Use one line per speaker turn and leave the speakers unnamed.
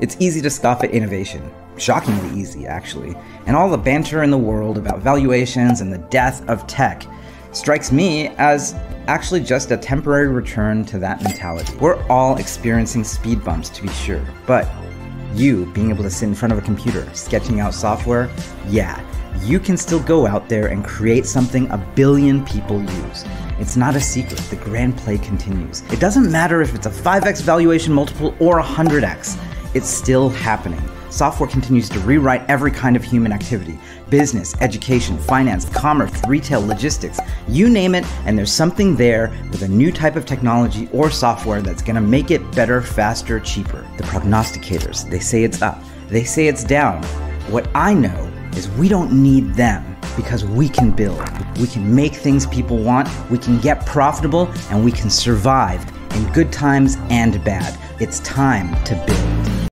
It's easy to scoff at innovation. Shockingly easy, actually. And all the banter in the world about valuations and the death of tech strikes me as actually just a temporary return to that mentality. We're all experiencing speed bumps to be sure, but you being able to sit in front of a computer, sketching out software, yeah, you can still go out there and create something a billion people use. It's not a secret, the grand play continues. It doesn't matter if it's a 5x valuation multiple or a 100x, it's still happening. Software continues to rewrite every kind of human activity business, education, finance, commerce, retail, logistics you name it, and there's something there with a new type of technology or software that's gonna make it better, faster, cheaper. The prognosticators, they say it's up, they say it's down. What I know is we don't need them because we can build. We can make things people want, we can get profitable, and we can survive in good times and bad. It's time to build.